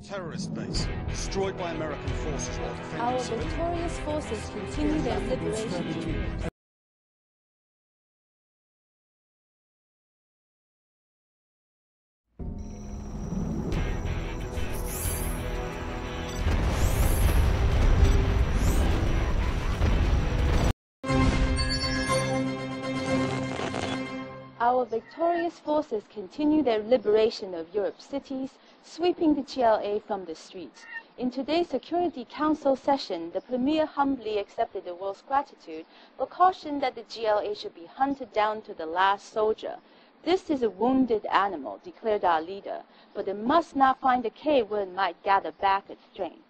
A terrorist base destroyed by American forces while defending Our civilians. victorious forces continue their liberation. Our victorious forces continue their liberation of Europe's cities, sweeping the GLA from the streets. In today's Security Council session, the Premier humbly accepted the world's gratitude, but cautioned that the GLA should be hunted down to the last soldier. This is a wounded animal, declared our leader, but it must not find a cave where it might gather back its strength.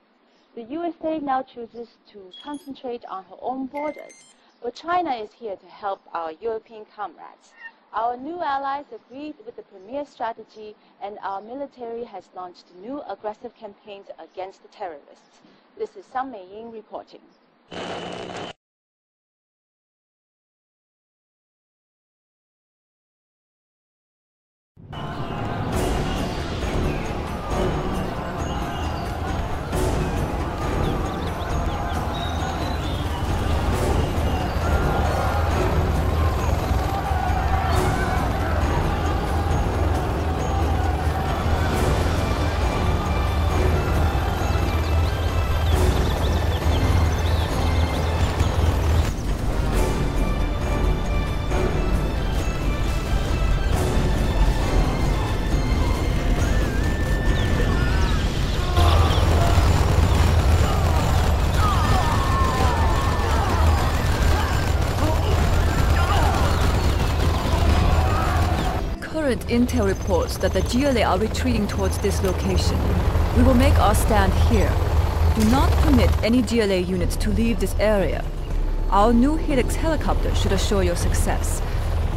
The USA now chooses to concentrate on her own borders, but China is here to help our European comrades. Our new allies agreed with the Premier strategy, and our military has launched new aggressive campaigns against the terrorists. This is Sang Meiying reporting. Intel reports that the GLA are retreating towards this location. We will make our stand here. Do not permit any GLA units to leave this area. Our new Helix helicopter should assure your success.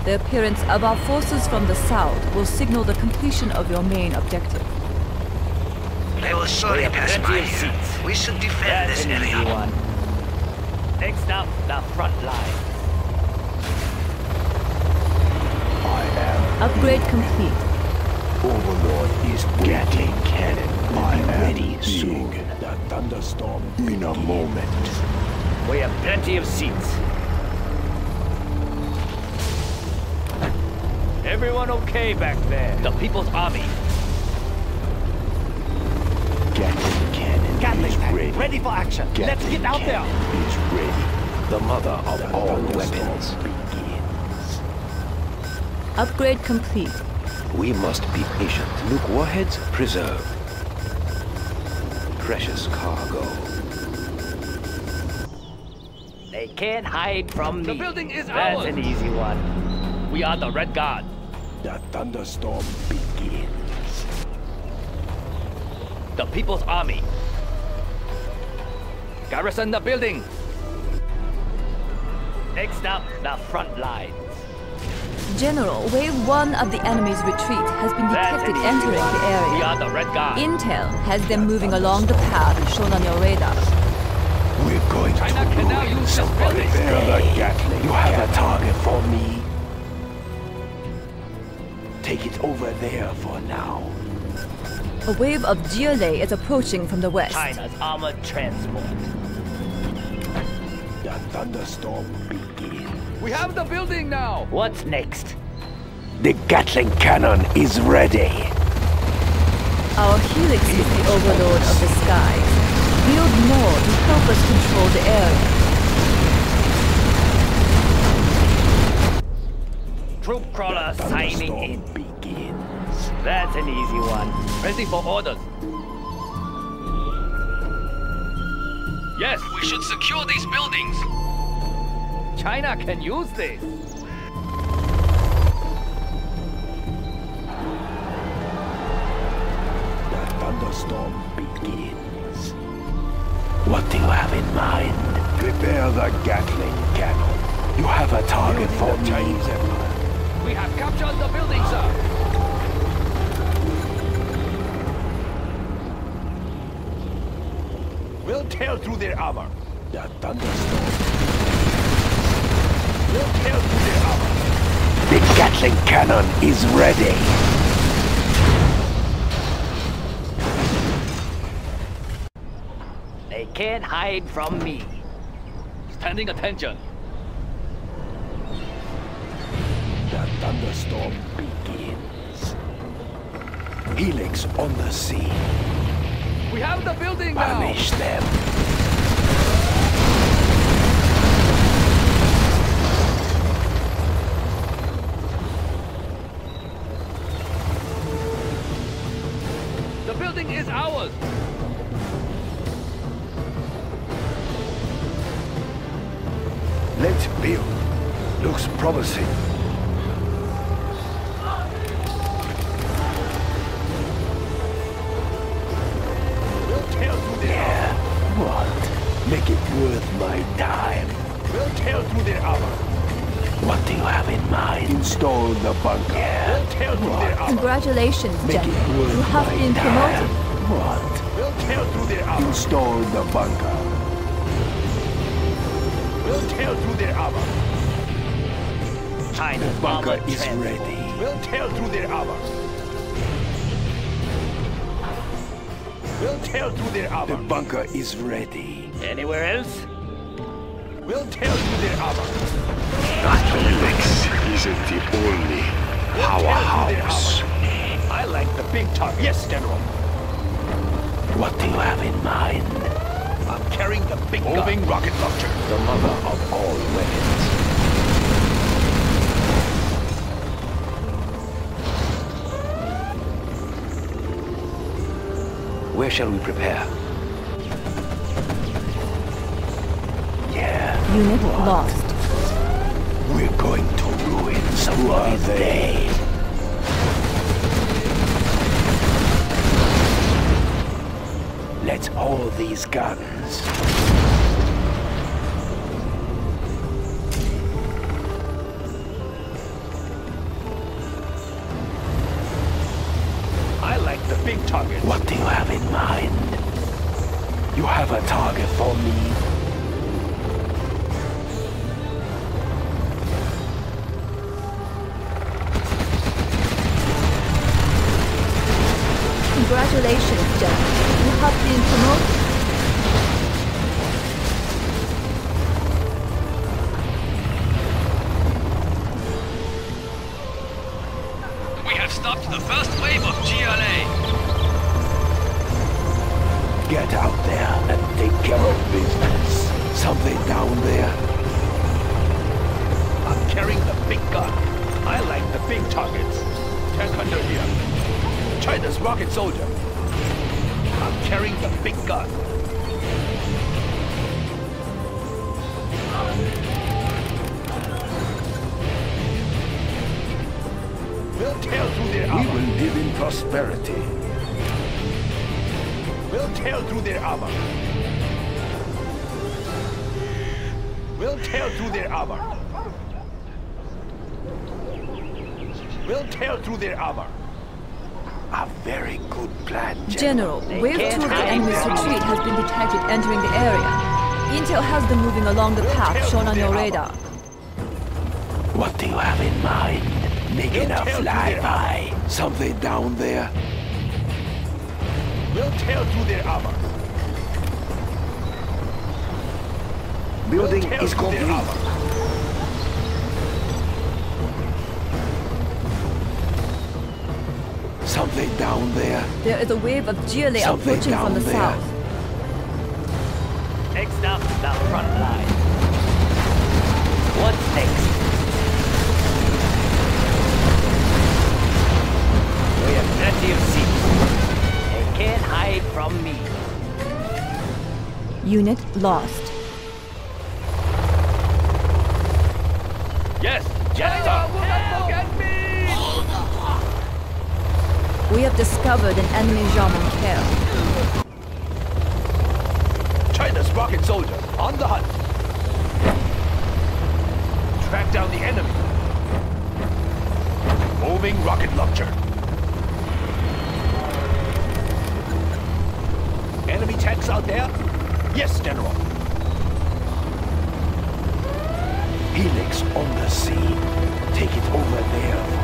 The appearance of our forces from the south will signal the completion of your main objective. They will surely have pass plenty by of here. We should defend That's this an area. one. Next up, the front line. I am Upgrade complete. Overlord is getting cannon. I am ready soon. The thunderstorm in a moment. We have plenty of seats. Everyone okay back there? The People's Army. Gatling cannon Gatling is ready. ready for action. Let's get out there. cannon Is ready. The mother of The all weapons begins. Upgrade complete. We must be patient. Nuke warheads preserved. Precious cargo. They can't hide from me. The building is That's ours. an easy one. We are the Red Guard. The thunderstorm begins. The People's Army. Garrison the building. Next up, the front lines. General, wave one of the enemy's retreat has been detected entering one. the area. We are the Red Guard. Intel has them moving along the path shown on your radar. We're going China to can now ruin use somebody. building. Prepare Gatling. You have a target for me. Take it over there for now. A wave of GLA is approaching from the west. China's armored transport. The thunderstorm begins. We have the building now. What's next? The Gatling cannon is ready. Our Helix is the overlord of the skies. Build more to help us control the area. Troop crawler signing Thunderstorm in. begins. That's an easy one. Ready for orders. Yes, We should secure these buildings. China can use this. The thunderstorm begins. What do you have in mind? Prepare the Gatling cannon. You have a target for me. We have captured the building, sir. We'll tear through their armor. The thunderstorm. We'll tear through their armor. The Gatling cannon is ready. They can't hide from me. Standing attention. The thunderstorm begins. Helix on the sea. We have the building now. Punish them. Looks promising. We'll tear through their Yeah. What? Make it worth my time. We'll tell through their armor. What do you have in mind? Install the bunker. Yeah. We'll tear through their armor. Congratulations, Make General. You have been promoted. China's Bunker is transport. ready. We'll tear through their armor. We'll tear through their The bunker is ready. Anywhere else? We'll tear through their armor. Helix isn't the only powerhouse. I like the big top. Yes, General. What do you have in mind? I'm carrying the big Moving gun. rocket launcher. The mother of all weapons. Where shall we prepare? Yeah. Unit lost. We're going to ruin some of they? day. Let's hold these guns. Have a target General, wave can't 2 of the enemy's retreat has been detected entering the area. Intel has them moving along the path shown on your radar. What do you have in mind? Making a tear through their flyby. Something down there? We'll tear through their armor. Building is through their complete. Down there? There is a wave of GLA Something approaching from the there. south. Next up, the front line. What's next? We have plenty of seats. They can't hide from me. Unit lost. Yes, yes, sir. will not forget me. We have discovered an enemy Jarmen Kell. China's rocket soldier on the hunt. Track down the enemy. Moving rocket launcher. Enemy tanks out there? Yes, General. Helix on the sea. Take it over there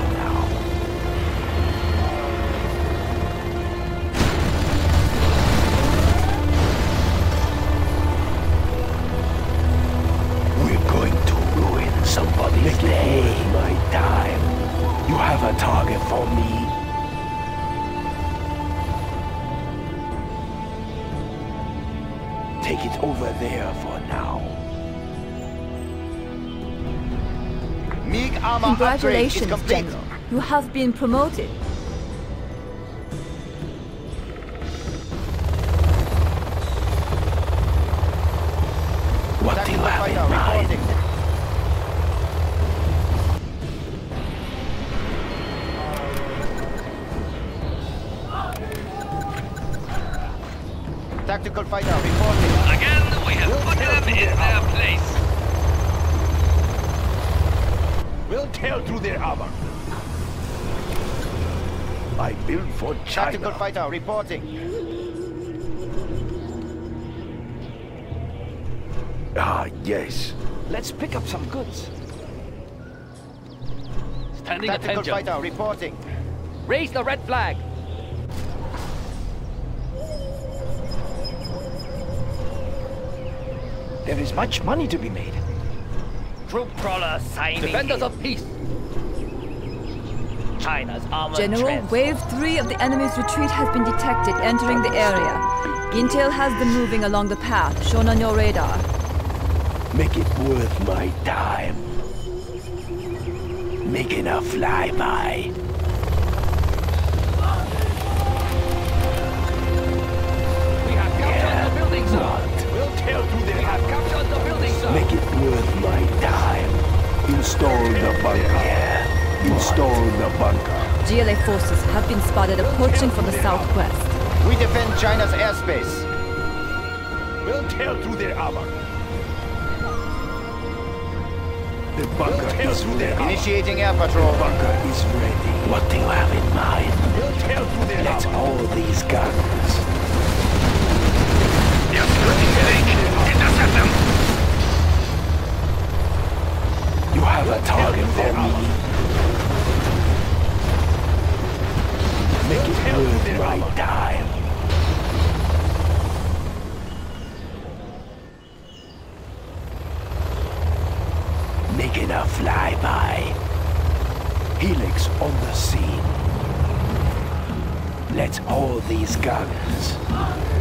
Congratulations, upgrade is complete. General. You have been promoted. Tactical fighter reporting. Ah, yes. Let's pick up some goods. Standing Tactical attention. fighter reporting. Raise the red flag. There is much money to be made. Troop crawler signing. Defenders in. of peace. China's armored General, trench. Wave 3 of the enemy's retreat has been detected entering the area. Intel has them moving along the path shown on your radar. Make it worth my time. Making a flyby. We have captured the building, sir. What? We'll tear through their We have captured the building, sir. Make it worth my time. Install the bunker. Install the bunker. GLA forces have been spotted approaching from the southwest. We defend China's airspace. We'll tear through their armor. The We'll bunker is through their ready. Initiating air patrol. Bunker is ready. What do you have in mind? We'll tear through their Let's armor. haul these guns. Intercept them. Have a target for me. Make it worth my time. Making a flyby. Helix on the scene. Let's these guns.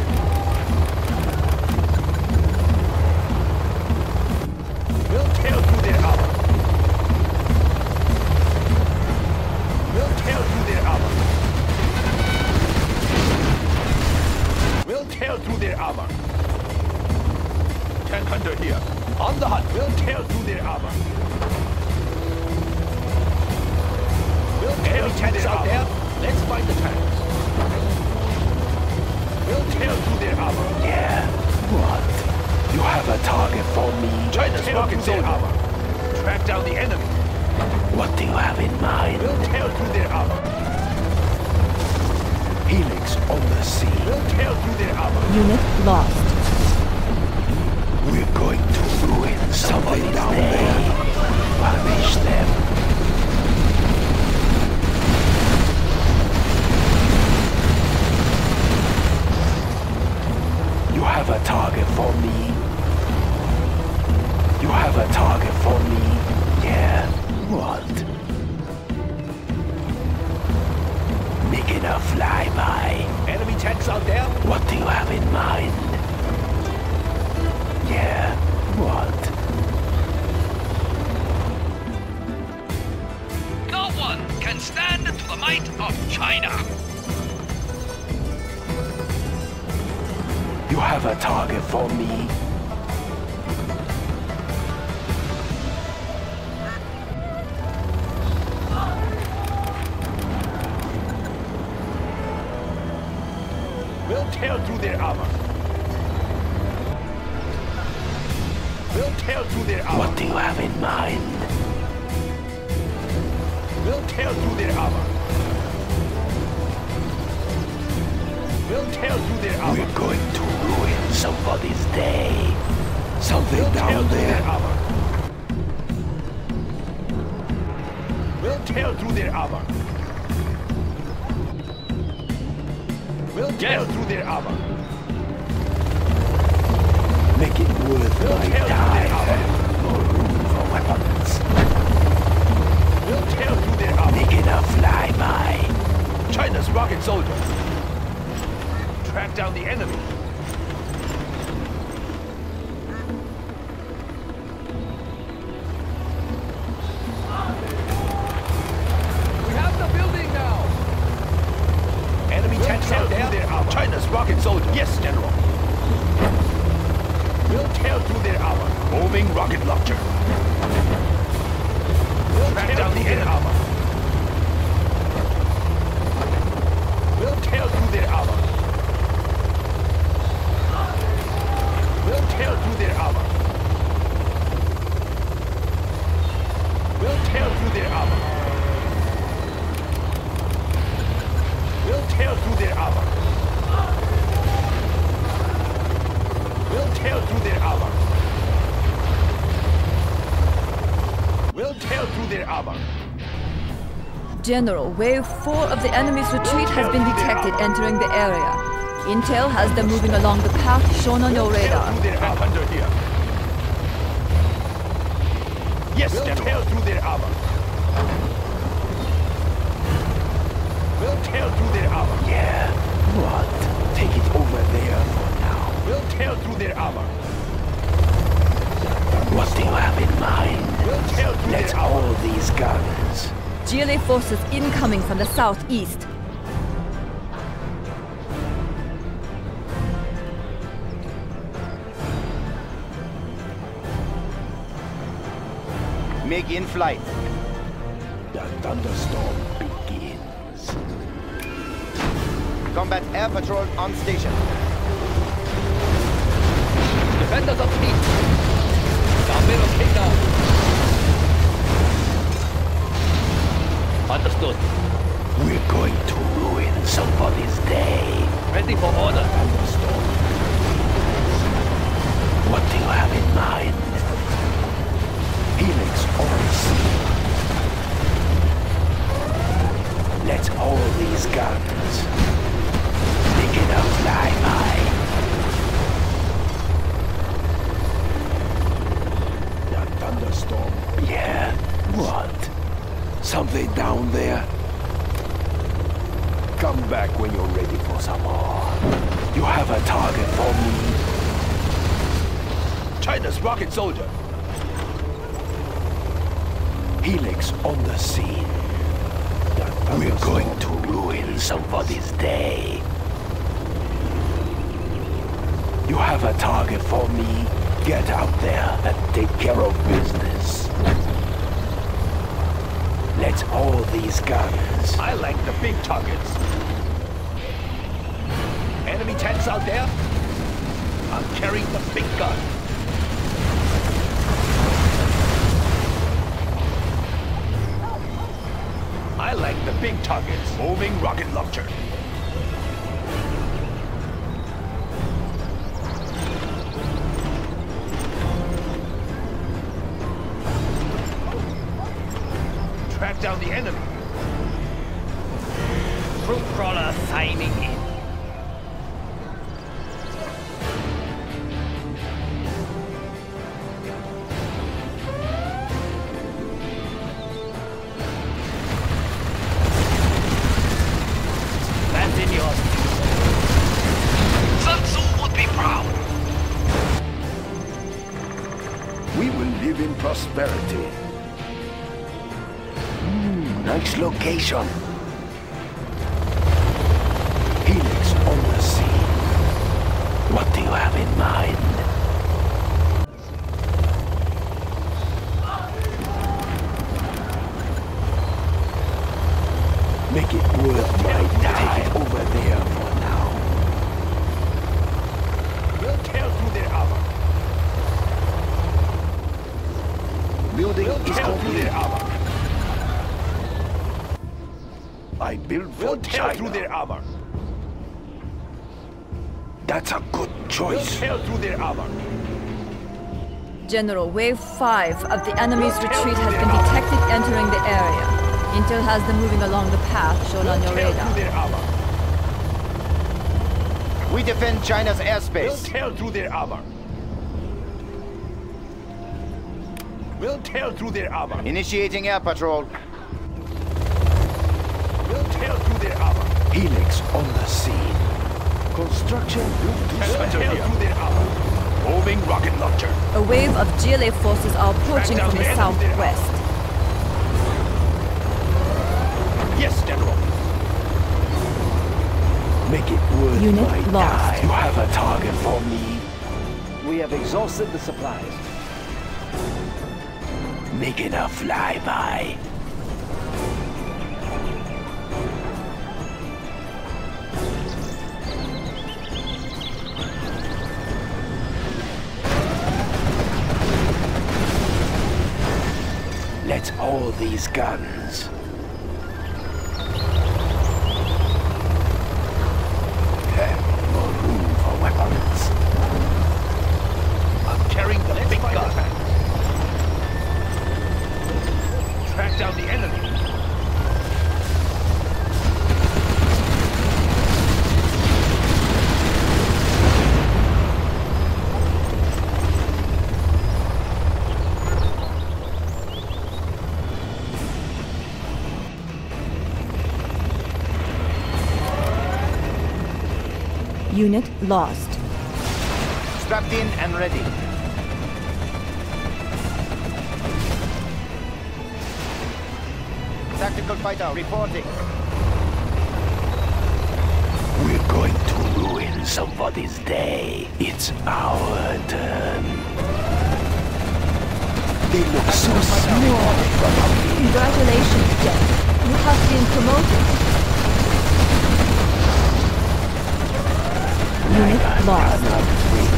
Through their armor. Tank hunter here. On the hunt. We'll tear through their armor. We'll tear through their out there. Let's find the tanks. We'll tear through their armor. Yeah. What? You have a target for me. China's rocket soldier. armor. Track down the enemy. What do you have in mind? We'll tear through their armor. Helix on the scene. We'll tear through their armor. Unit lost. We're going to ruin somebody down there. Punish them. You have a target for me. You have a target for me. Yeah. What? Making a flyby. Enemy tanks out there. What do you have in mind? Yeah, what? No one can stand to the might of China. You have a target for me? You rocket soldier. Yes, General. We'll tear through their armor. Homing rocket launcher. We'll track down the enemy armor. We'll tear through their armor. We'll tear through their armor. We'll tear through their armor. We'll tear through their armor. We'll through their armor. We'll tear through their armor. General, wave 4 of the enemy's retreat has been detected entering the area. Intel has them moving along the path shown on your radar. through their armor. under here. Yes, we'll General. tear through their armor. We'll tear through their armor. Yeah. What? Take it over there for now. We'll through their armor. What do you have in mind? We'll Let's their all these guns. GLA forces incoming from the southeast. MiG in flight. The thunderstorm begins. Combat air patrol on station. Defenders of fleet. Bombero takedown. Understood. We're going to ruin somebody's day. Ready for order. Thunderstorm. What do you have in mind? Helix scene. Let's hold these guns. It up, fly by. The thunderstorm. Yeah. What? Something down there? Come back when you're ready for some more. You have a target for me. China's rocket soldier. Helix on the scene. We're going to ruin somebody's day. You have a target for me. Get out there and take care of business. Let's these guns. I like the big targets. Enemy tanks out there? I'm carrying the big gun. I like the big targets. Moving rocket launcher. General, wave 5 of the enemy's retreat has been detected entering the area. Intel has them moving along the path shown on your radar. We defend China's airspace. We'll airspace. tear through their armor. We'll tear through their armor. Initiating air patrol. We'll tear through their armor. Helix on the scene. Construction built to We'll spec. tear through their armor. Moving rocket launcher. A wave of GLA forces are approaching from the the enemy southwest. Yes, General. Make it worth worth Unit my lost. time. You have a target for me. We have exhausted the supplies. Making a flyby. Let's these guns. Lost. Strapped in and ready. Tactical fighter reporting. We're going to ruin somebody's day. It's our turn. They look so small from up here. Congratulations, Jet. You have been promoted. Unit lost.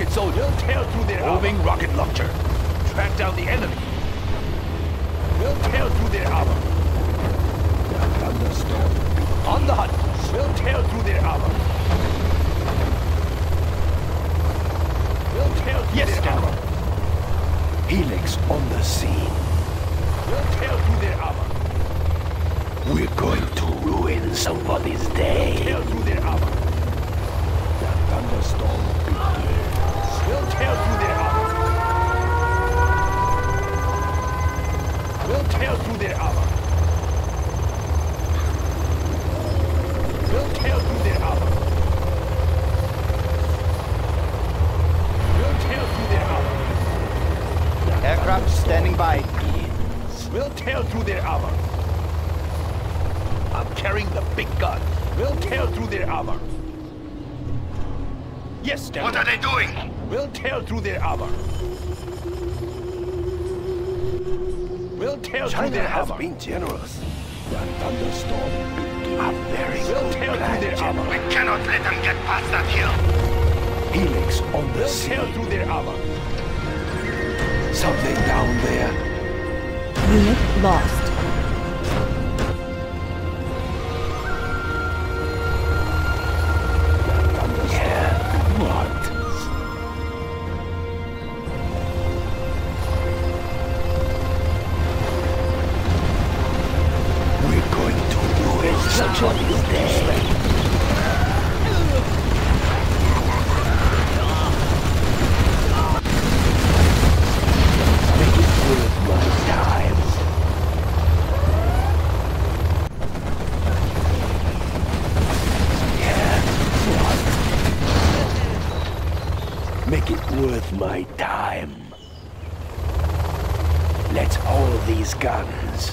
Rocket soldier. We'll tear through their Moving rocket launcher. Track down the enemy. We'll tear through their armor. The thunderstorm On the hunt. We'll tear through their armor. We'll tear through Yes, their General. armor. Helix on the scene. We'll tear through their armor. We're going to ruin somebody's day. We'll Tear through their armor. The thunderstorm. We'll tear through their armor. We'll tear through their armor. We'll tear through their armor. We'll tear through their armor. Aircraft standing by. We'll tear through their armor. I'm carrying the big gun. We'll tear through their armor. Yes, General. What are they doing? We'll tear through their armor. We'll tear through China their has armor. been generous. The thunderstorm begins. I'm very We'll good tear plan, through their General. armor. We cannot let them get past that hill. Helix on the We'll sea. tear through their armor. Something down there. Unit lost.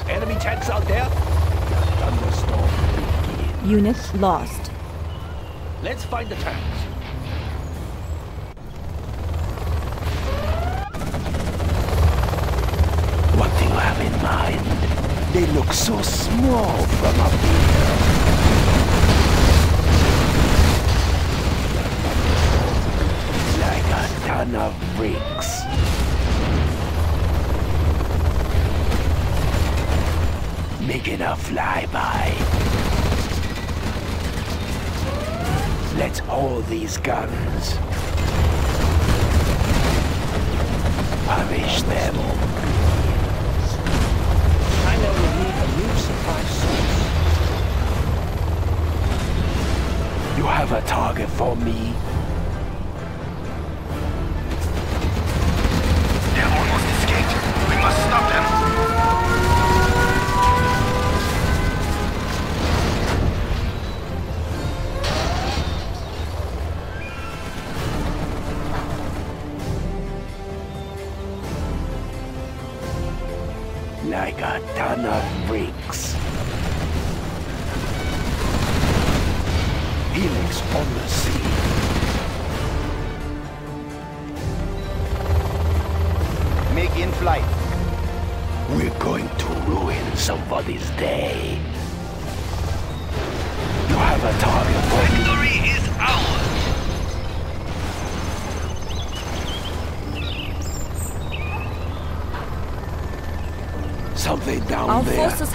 Enemy tanks out there. Thunderstorm begin. Unit lost. Let's find the tanks. What do you have in mind? They look so small from up here. Like a ton of bricks. Making a flyby. Let's hold these guns. Punish them. China will need a new supply source. You have a target for me?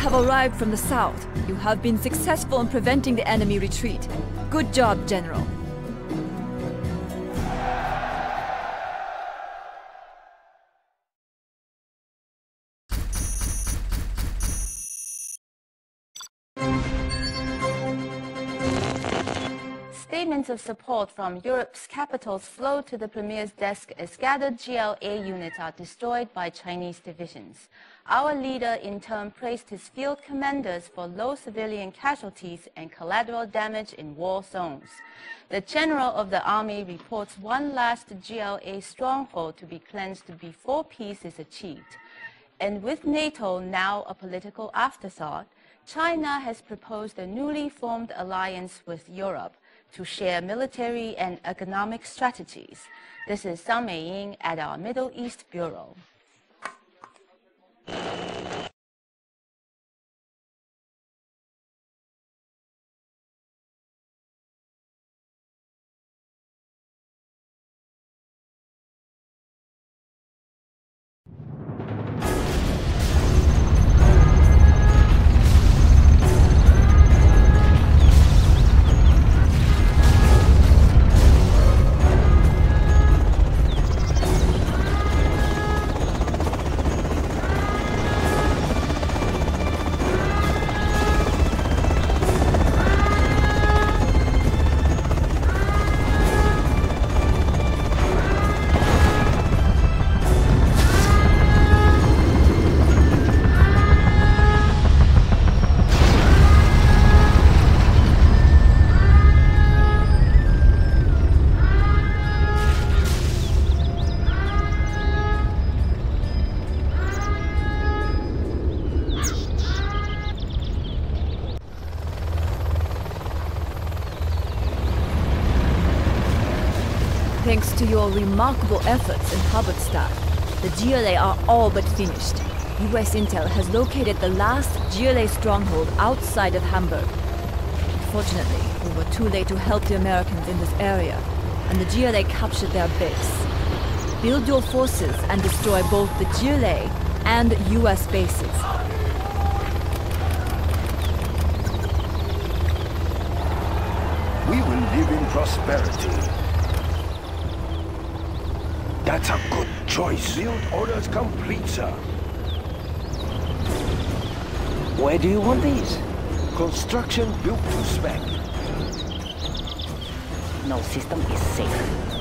Have arrived from the south. You have been successful in preventing the enemy retreat. Good job, General. Of support from Europe's capitals flow to the Premier's desk as scattered GLA units are destroyed by Chinese divisions. Our leader in turn praised his field commanders for low civilian casualties and collateral damage in war zones. The general of the army reports one last GLA stronghold to be cleansed before peace is achieved. And with NATO now a political afterthought, China has proposed a newly formed alliance with Europe to share military and economic strategies. This is Sang Meiying at our Middle East Bureau. Your remarkable efforts in Haberstadt, the GLA are all but finished. US Intel has located the last GLA stronghold outside of Hamburg. Fortunately, we were too late to help the Americans in this area, and the GLA captured their base. Build your forces and destroy both the GLA and US bases. We will live in prosperity. That's a good choice. Build orders complete, sir. Where do you want these? Construction built to spec. No system is safe.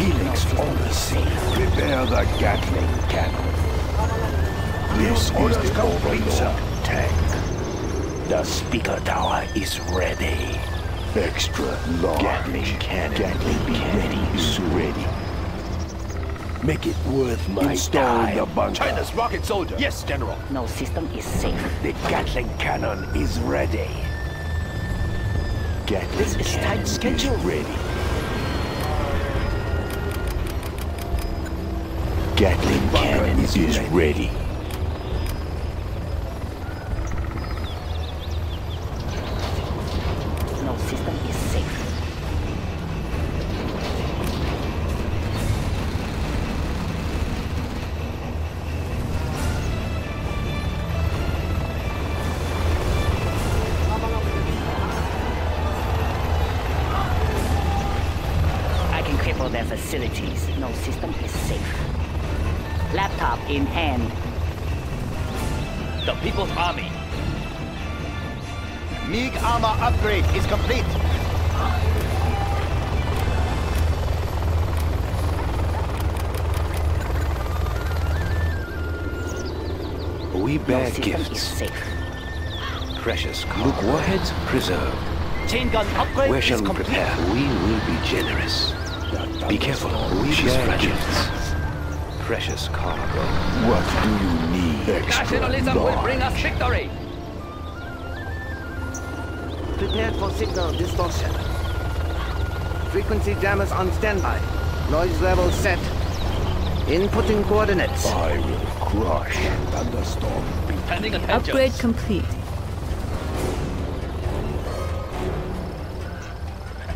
Helix on the scene. Prepare the Gatling cannon. This is the complete tank. The speaker tower is ready. Extra large. Gatling cannon. Gatling be ready. Ready. Make it worth my Install time. the bunker. China's rocket soldier. Yes, General. No system is safe. The Gatling cannon is ready. Gatling This is tight cannon schedule. is ready. Gatling cannon is, ready. Gun upgrade Where is shall we complete. prepare? We will be generous. Be careful. We bear gifts. Precious cargo. What do you need? Extra large. Will bring us victory. Prepared for signal distortion. Frequency jammers on standby. Noise level set. Inputting coordinates. I will crush thunderstorm. Pending. Upgrade complete.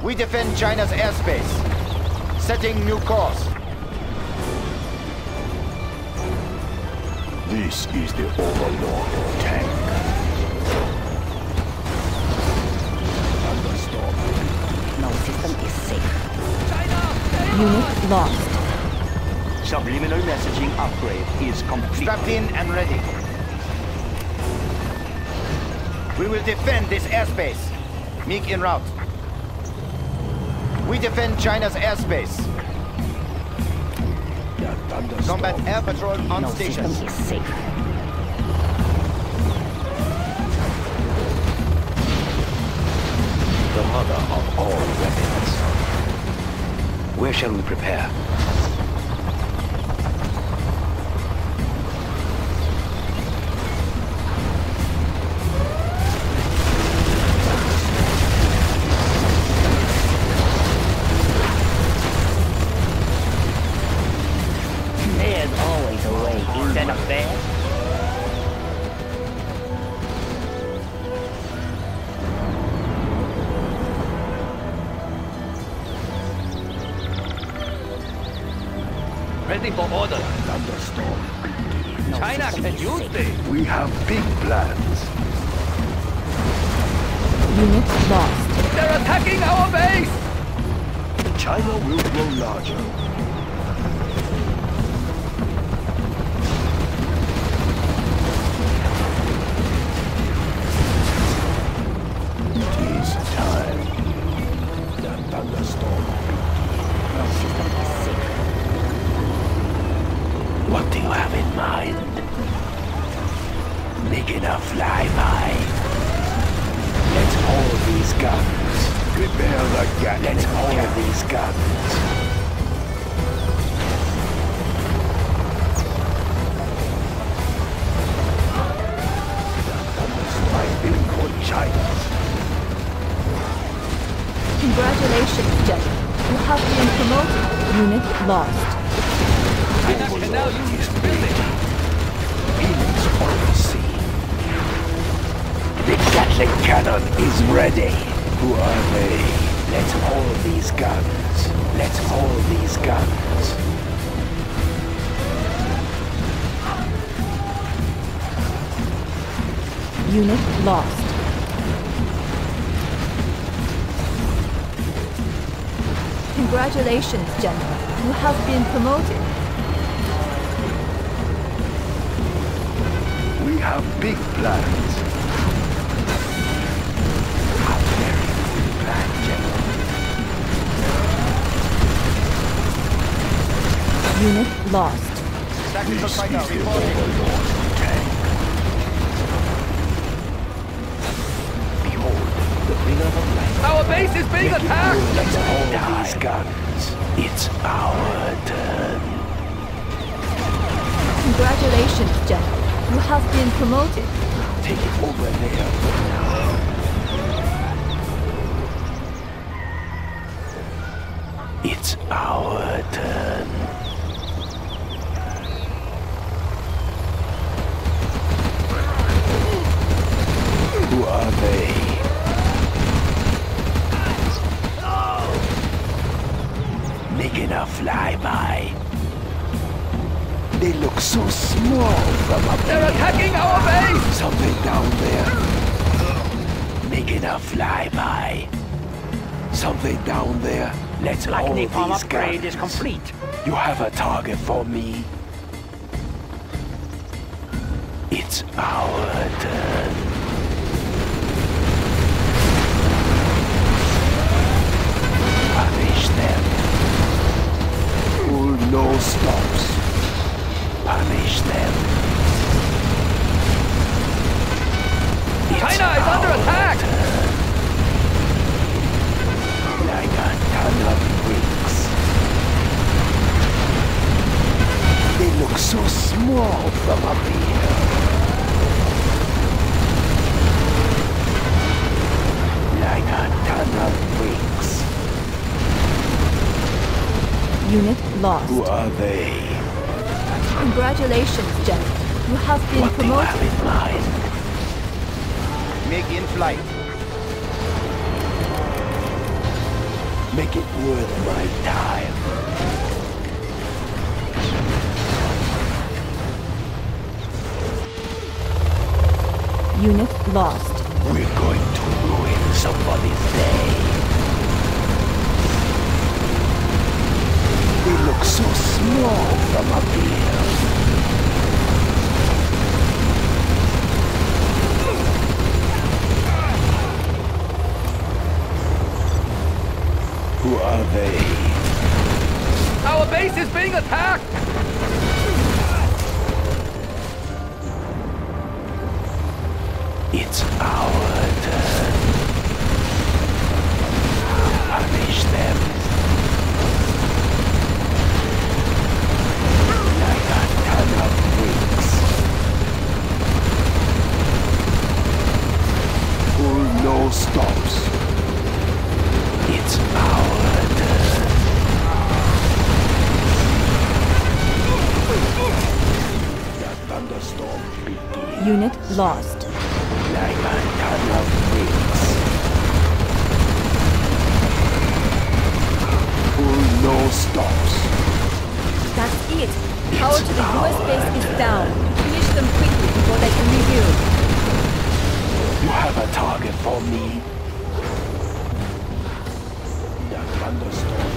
We defend China's airspace. Setting new course. This is the Overlord tank. Thunderstorm. No system is safe. Unit lost. Subliminal messaging upgrade is complete. Strapped in and ready. We will defend this airspace. MiG en route. We defend China's airspace. Combat air patrol on No station. system is safe. The mother of all weapons. Where shall we prepare? guns. Prepare the gun. Let's fire these guns. Congratulations, Jet. You have been promoted. Unit lost. Enough to know you is building. Phoenix Odyssey. The Gatling cannon is ready. Who are they? Let's hold these guns. Let's hold these guns. Unit lost. Congratulations, General. You have been promoted. We have big plans. Unit lost. Tactical fighter reporting. Behold, the bringer of light. Our base is being attacked! Let's hold these guns. It's our turn. Congratulations, General. You have been promoted. Take it over there upgrade is complete. You have a target for me. Have a target for me. The thunderstorm.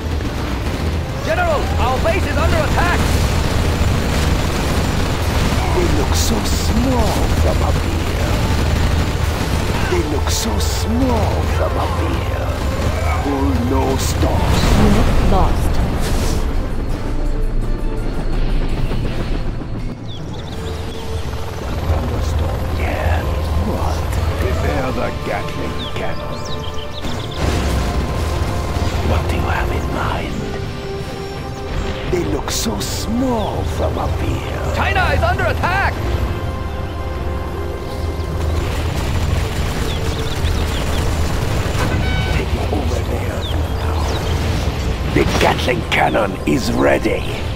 General, our base is under attack! They look so small from up here. They look so small from up here. Pull no stops. Unit lost. another Gatling cannon. What do you have in mind? They look so small from up here. China is under attack! Take it over there. The Gatling cannon is ready.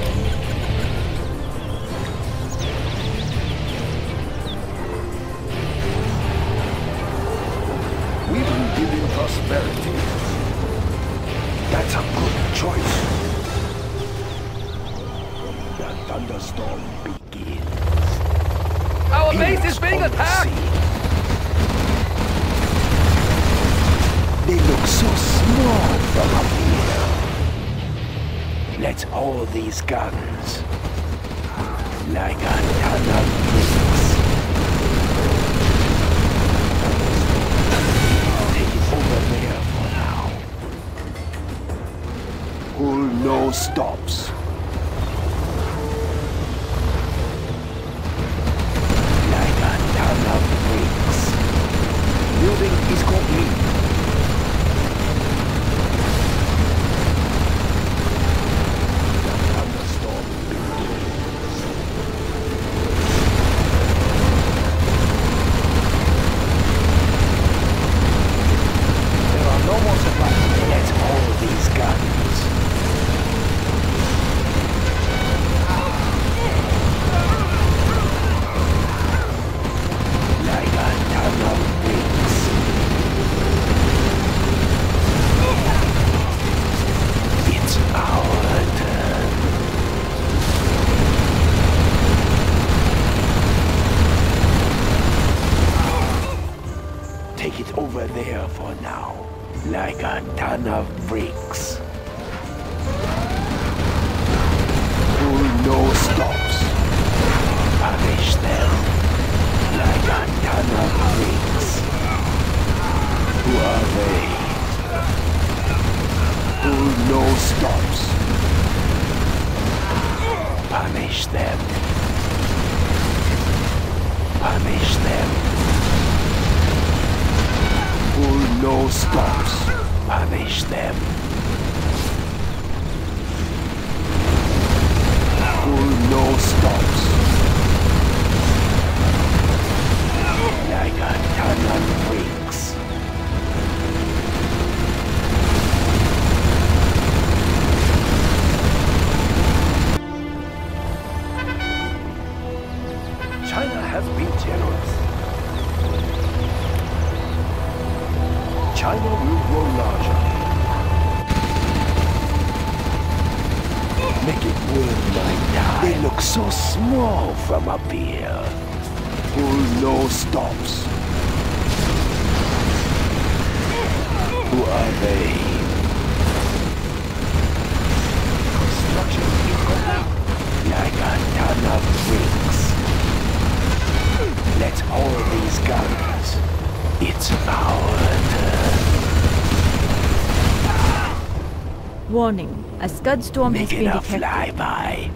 Scud Storm has been detected. flyby.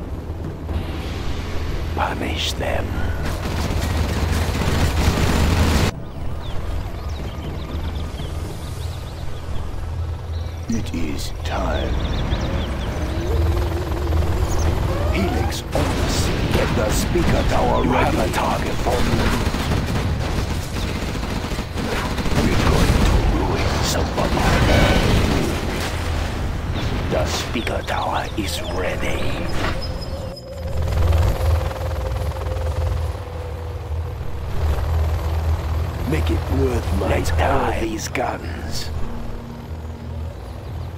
Punish them. It is time. Helix on the Get the speaker tower. You have a target for me. speaker tower is ready. Make it worth my Let's time. these guns.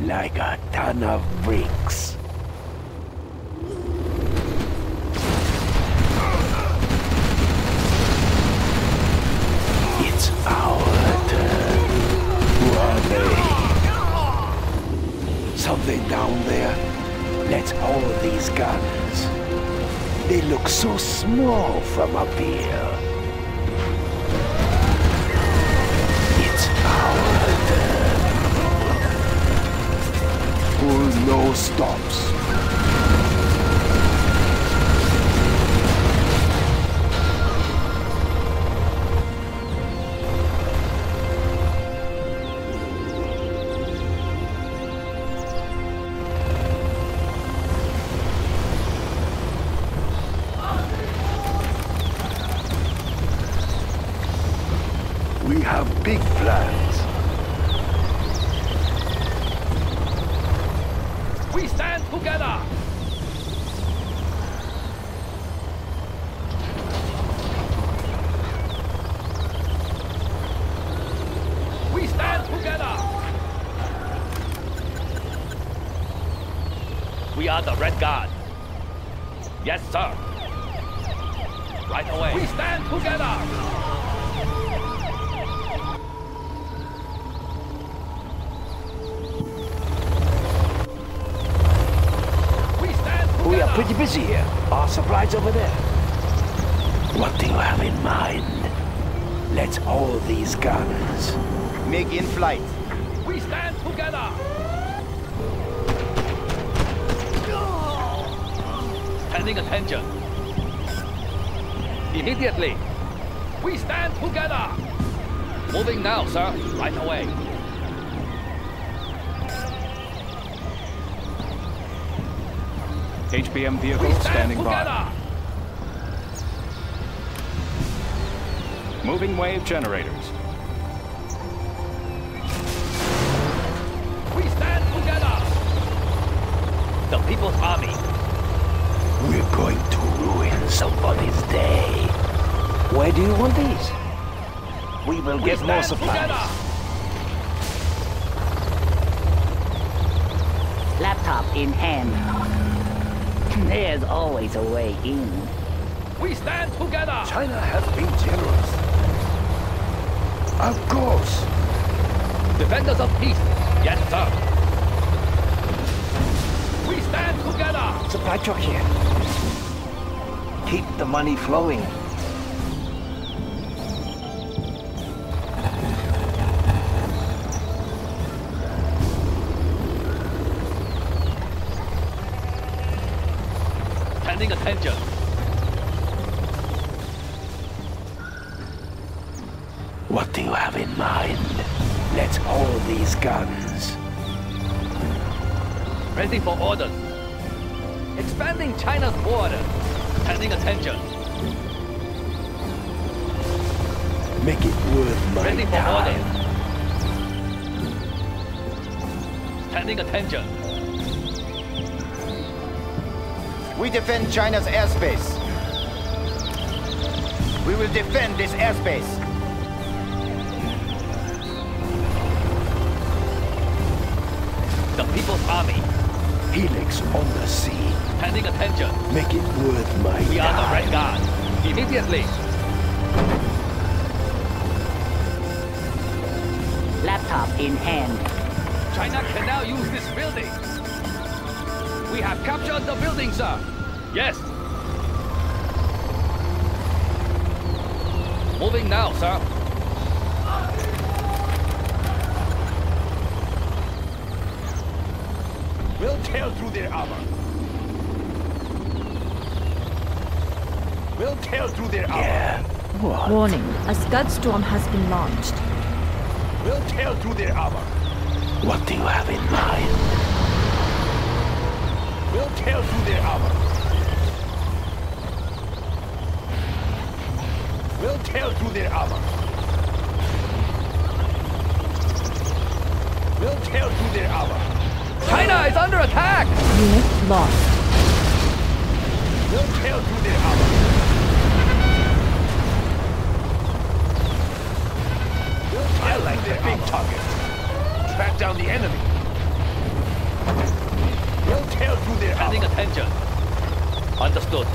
Like a ton of bricks. snow from up here. Attention. Immediately. We stand together. Moving now, sir. Right away. HBM vehicle stand standing together. by. Moving wave generators. We stand together. The People's Army. We're going to ruin somebody's day. Where do you want these? We will We get more supplies. together. Laptop in hand. There's always a way in. We stand together. China has been generous. Of course. Defenders of peace. Yes, sir. We stand together. Supply truck here. Keep the money flowing. Standing attention. What do you have in mind? Let's hold these guns. Ready for orders. Expanding China's border. Standing attention. Make it worth my Ready for time. orders. Standing attention. We defend China's airspace. We will defend this airspace. The People's Army. Helix on the sea. Standing attention. Make it worth my We are the. Red Guard. Immediately. Laptop in hand. China can now use this building. We have captured the building, sir. Yes. Moving now, sir. We'll tear through their armor. We'll tear through their armor. Yeah. What? Warning, a Scud storm has been launched. We'll tear through their armor. What do you have in mind? We'll tear through their armor. We'll tear through their armor. We'll tear through their armor. China is under attack! Unit lost. We'll tear through their armor. I like the big target. Track down the enemy. We'll tear through their Standing armor. attention. Understood.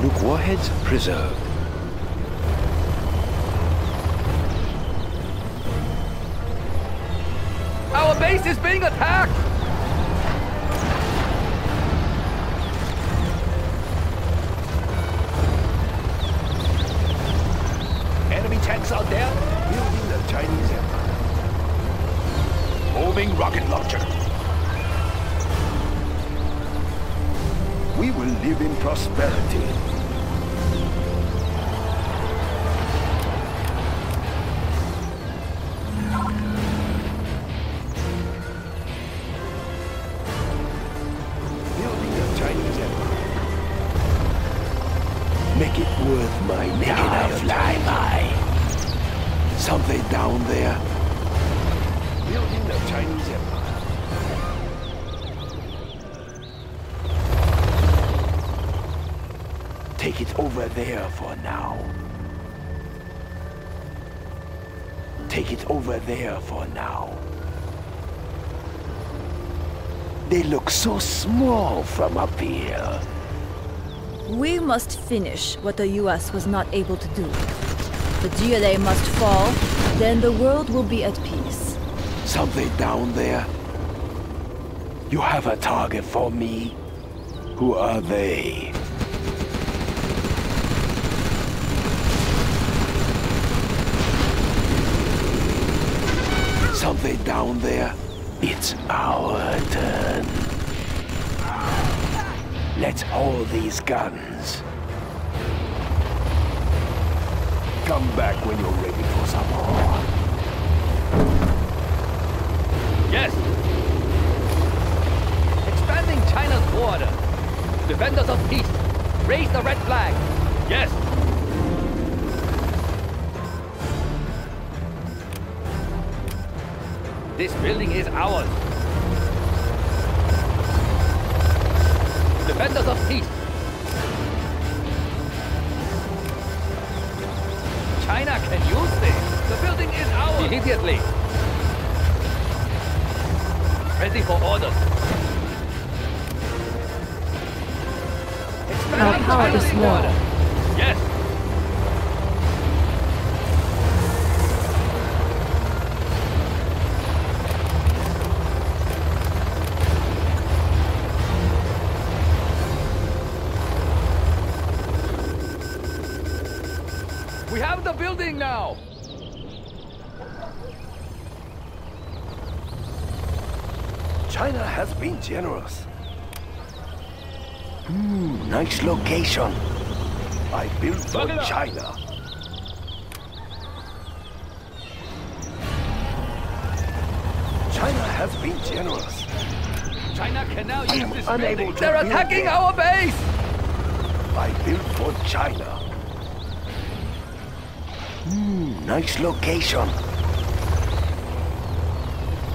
Nuke warheads preserved. Our base is being attacked! Take it over there for now. Take it over there for now. They look so small from up here. We must finish what the US was not able to do. The GLA must fall, then the world will be at peace. Something down there? You have a target for me? Who are they? Something down there? It's our turn. Let's hold these guns. Come back when you're ready for some more. Yes. Expanding China's border. Defenders of peace. Raise the red flag. Yes. This building is ours. Defenders of peace. China can use this. The building is ours. Immediately. Ready for orders. Our power is low. Yes. Generous. Hmm, nice location. I built for Look it up. China. China has been generous. China can now I use am this unable building. to They're build attacking there. our base. I built for China. Hmm, nice location.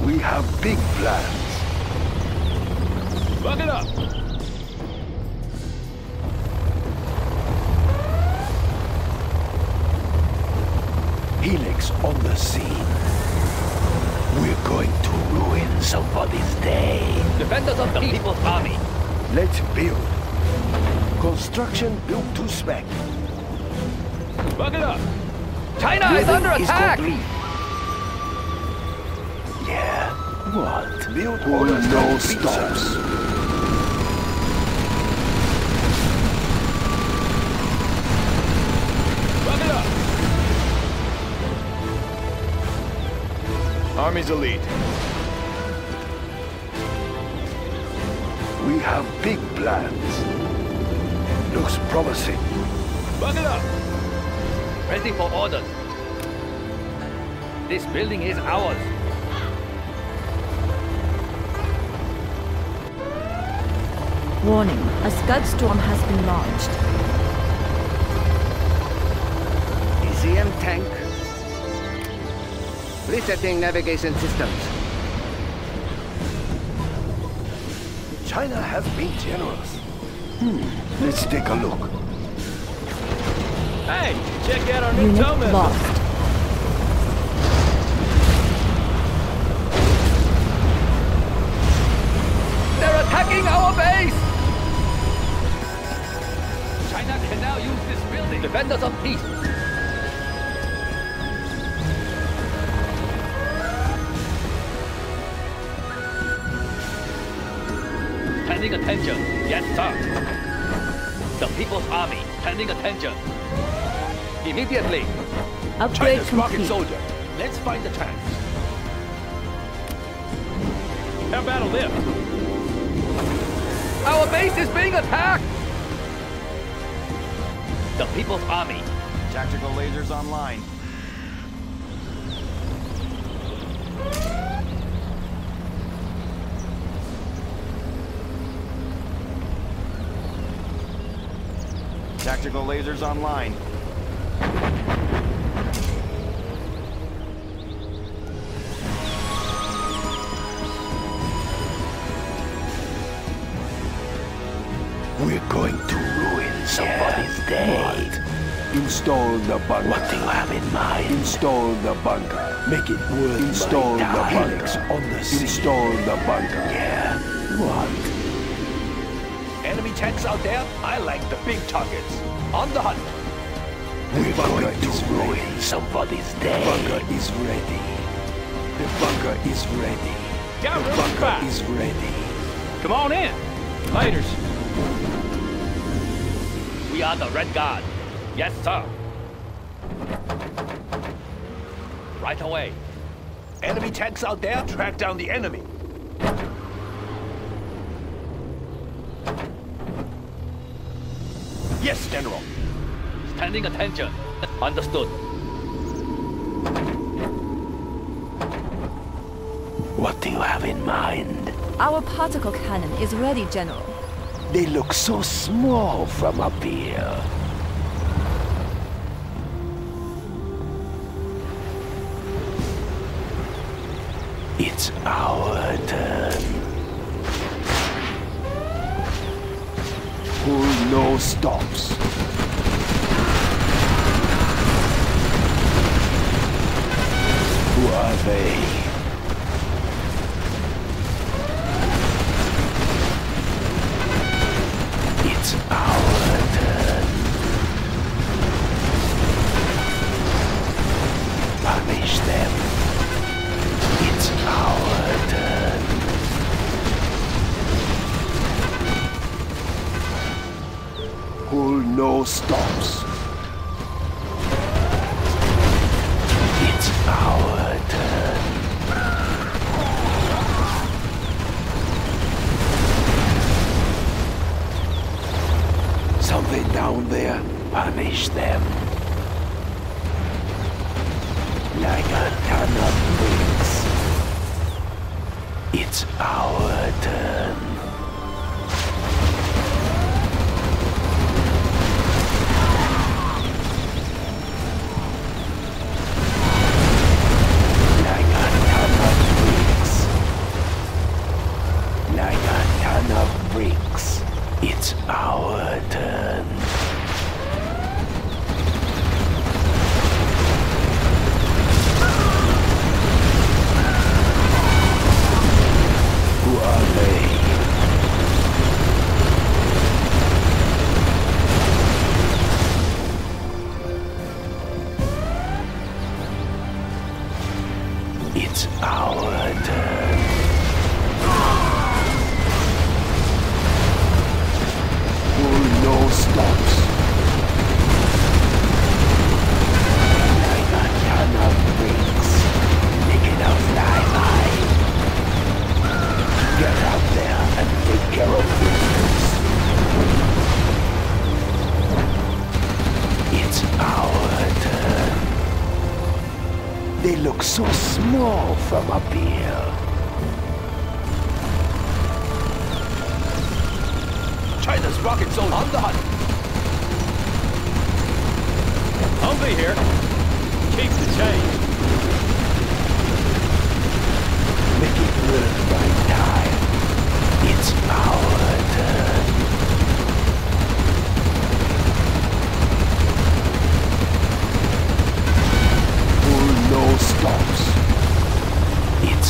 We have big plans. Look it up. Helix on the scene. We're going to ruin somebody's day. Defenders of the People's Army. Let's build. Construction built to spec. Look it up. China is under attack. complete. Yeah. What? Build or oh, no stops. Army's elite. We have big plans. Looks promising. Look it up. Ready for orders. This building is ours. Warning, a Scud storm has been launched. ECM tank. Resetting navigation systems. China has been generous. Hmm, let's take a look. Hey, check out our new Unit tow missile. lost. Upgrade China's rocket complete. soldier. Let's find the tanks. How battle this? Our base is being attacked! The People's Army. Tactical lasers online. Tactical lasers online. We're going to ruin somebody's day. What? Install the bunker. What do you have in mind? Install the bunker. Make it worth Install the bunker. on the sea. Install the bunker. Yeah. What? Enemy tanks out there? I like the big targets. On the hunt. We're going to ruin somebody's day. The bunker is ready. The bunker is ready. Yeah, the bunker back. is ready. Come on in. Laters. We are the Red Guard. Yes, sir. Right away. Enemy tanks out there? Track down the enemy. Standing attention. Understood. What do you have in mind? Our particle cannon is ready, General. They look so small from up here. It's our turn. Pull no stops. They? It's our turn. Them. It's our turn. No stops. It's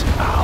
It's ah.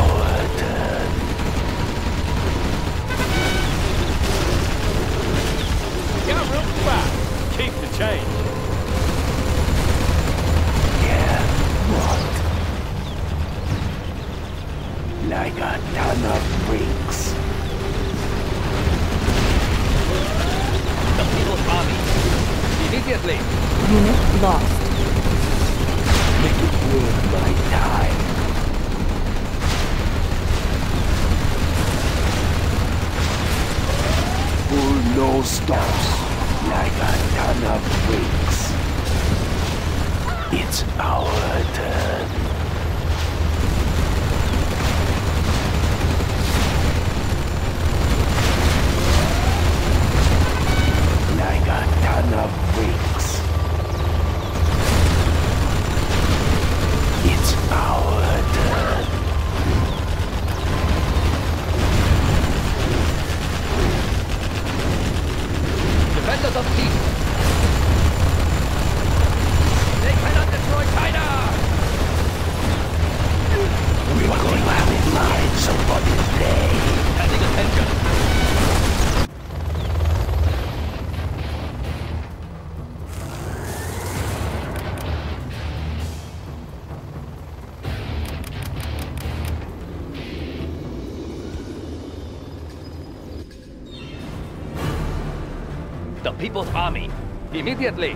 Immediately.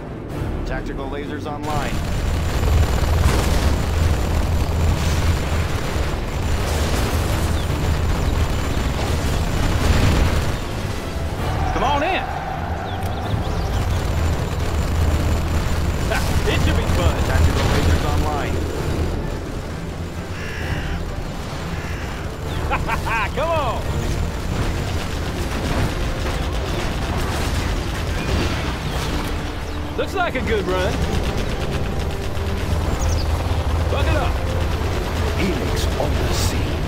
Tactical lasers online. Looks like a good run. Buck it up. Helix on the scene.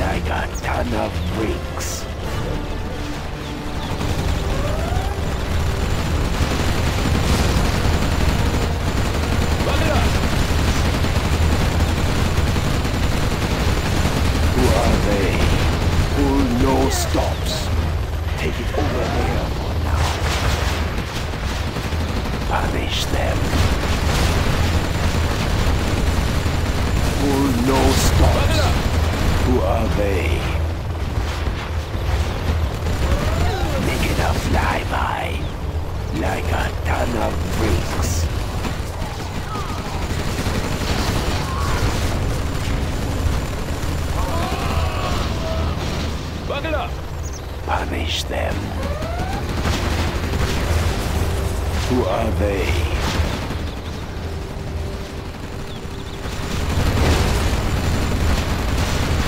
Like a ton of bricks. Buck it up. Who are they? Pull no stops. Take it over there for now. Punish them. Pull no stops. Who are they? Make it a flyby. Like a ton of bricks. Buck it up. Punish them. Who are they?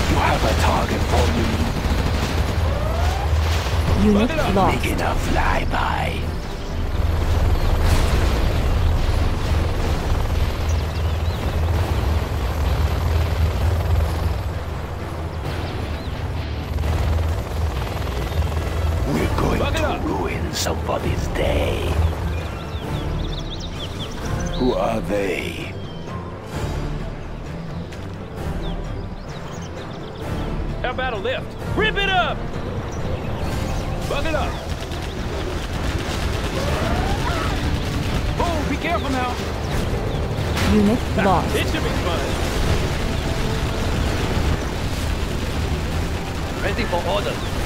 You have a target for me. Unit lost. Making a flyby. We're going Buck it to up. ruin somebody's day. Who are they? How about a lift? Rip it up! Buck it up! Oh, be careful now! Unit lost. It should be fun. Ready for order.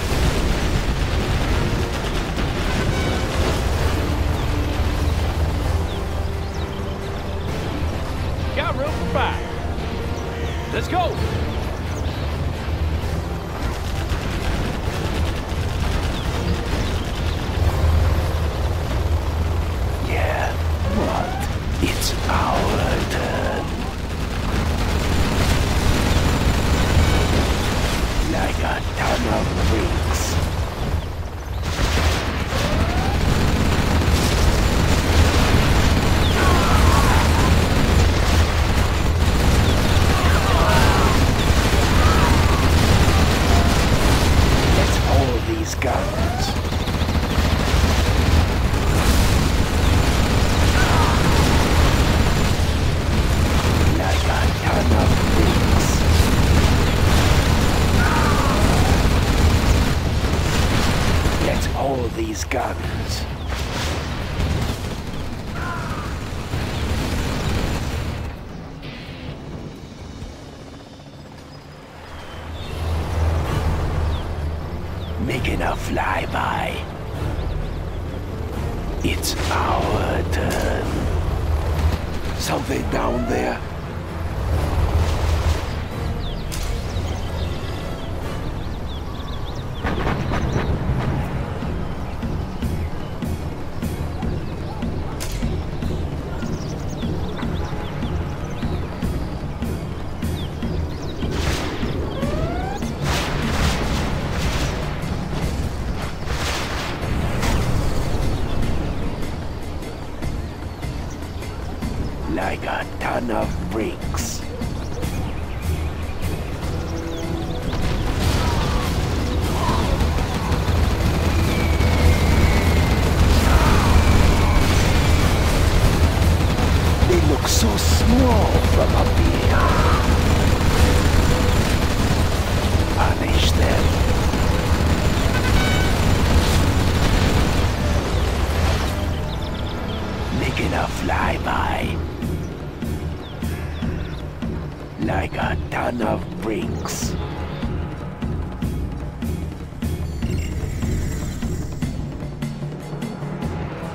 like a ton of bricks.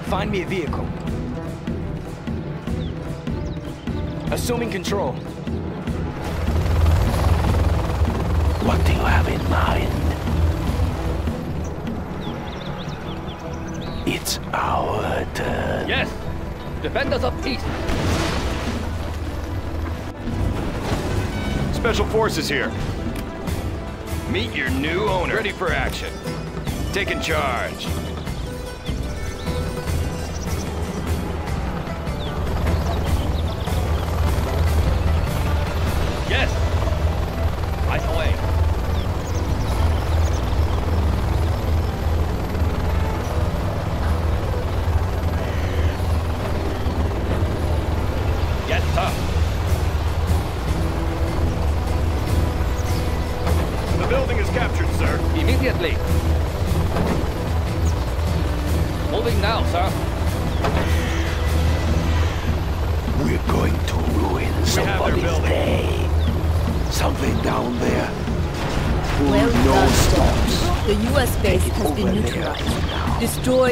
Find me a vehicle. Assuming control. What do you have in mind? It's our turn. Yes! Defenders of peace! Special Forces here. Meet your new owner. Ready for action. Taking charge.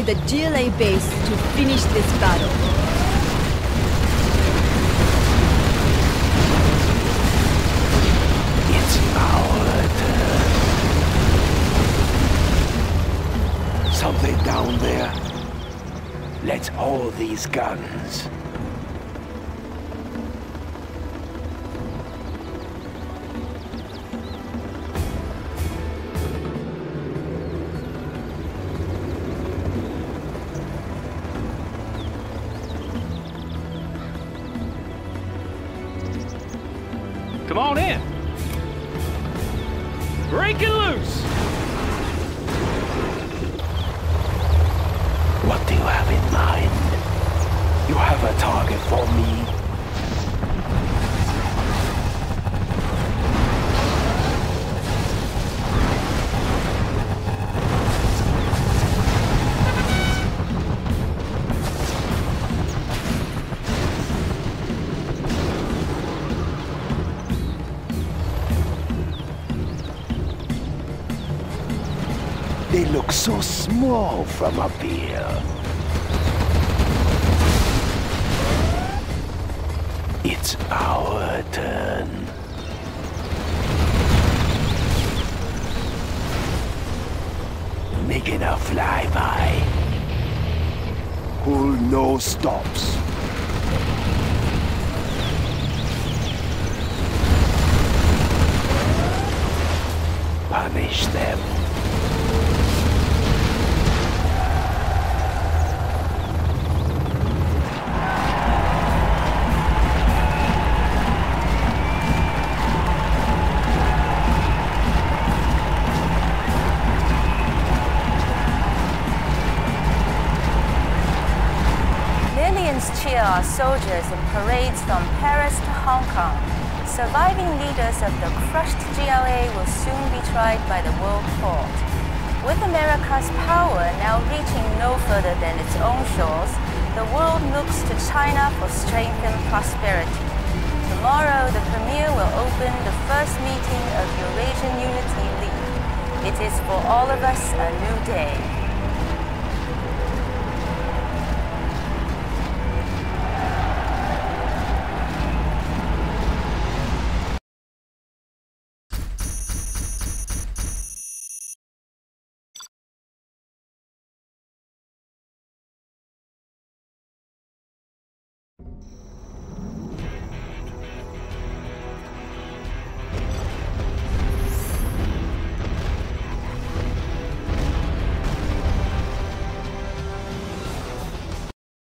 The GLA base to finish this battle. Something down there. Let's hold these guns. Small from up here. It's our turn. Making a flyby. Pull no stops. Punish them. Soldiers in parades from Paris to Hong Kong. Surviving leaders of the crushed GLA will soon be tried by the World Court. With America's power now reaching no further than its own shores, the world looks to China for strength and prosperity. Tomorrow, the Premier will open the first meeting of Eurasian Unity League. It is for all of us a new day.